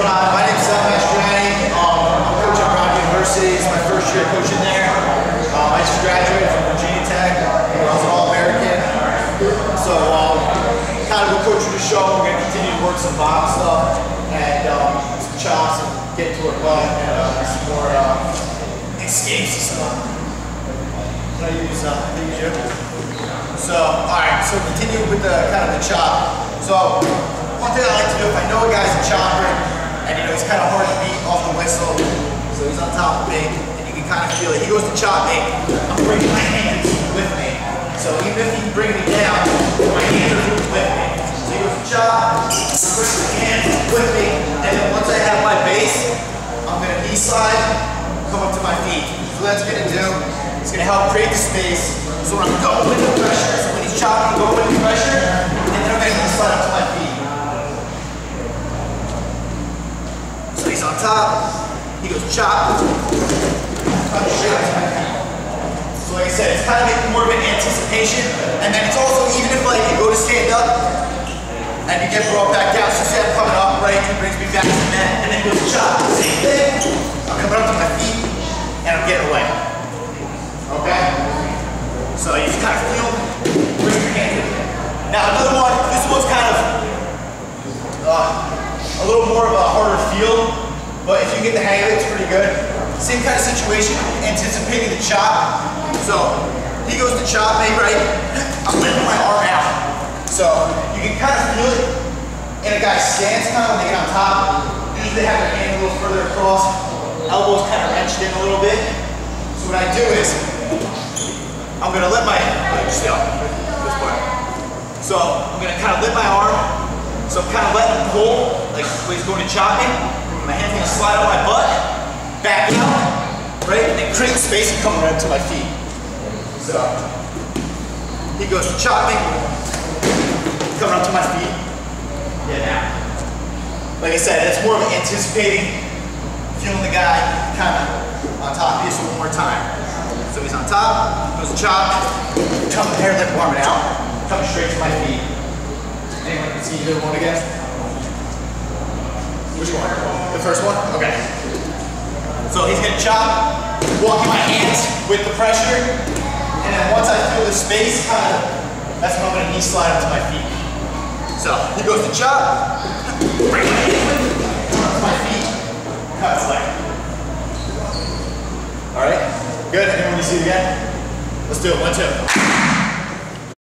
My name's Sal Mastriani. Um, I'm coach at Brown University. It's my first year coaching there. Um, I just graduated from Virginia Tech. I was an All-American. So, um, kind of a coach the show. We're going to continue to work some box stuff and um, some chops and get to our butt and uh, some more uh, escapes. Can I use, uh? So, alright, so continue with the kind of the chop. So, one thing I like to do if I know a guy's a chopper, and you know he's kind of hard to beat off the whistle, so he's on top of me, and you can kind of feel it. He goes to chop me, I'm bringing my hands with me. So even if he bring me down, my hands are with me. So he goes to chop, I'm bringing my hands with me, and then once I have my base, I'm gonna knee slide, come up to my feet. So that's gonna do, it's gonna help create the space. So when I'm going with the pressure, so when he's chopping, going with the pressure, and then I'm gonna knee slide up to my feet. So he's on top, he goes chop, my feet. So like I said, it's kind of like more of an anticipation, and then it's also, even if like you go to stand up, and you get brought back down, so say I'm coming up, right, he brings me back to the mat, and then he goes chop, same thing, I'm coming up to my feet, and I'm getting away. Okay? So you just kind of feel, bring your hand in. Now another one, this one's kind of, uh, a little more of a harder feel, but if you get the hang of it, it's pretty good. Same kind of situation, anticipating the chop. So he goes to chop me, right? I'm my arm out. So you can kind of feel it in a guy's stance kind of when they get on top. Usually they have their hand a little further across, elbows kind of wrenched in a little bit. So what I do is, I'm gonna let my, go, this way. So I'm gonna kind of lift my arm, so I'm kind of letting him pull, like when he's going to chop me. My hand's gonna slide on my butt, back out, right? And then create space and come right up to my feet. So he goes to chop me, coming up to my feet. Yeah, now. Like I said, it's more of an anticipating, feeling the guy kind of on top of you. So one more time. So he's on top, goes chop, there, like warming out, coming straight to my feet. Anyone can see either one again? Which one? The first one? Okay. So he's gonna chop, walking my hands with the pressure, and then once I feel the space, kind of, that's when I'm gonna knee slide up to my feet. So he goes to chop, my feet, like. All right, good. Anyone want to see it again? Let's do it. One, two.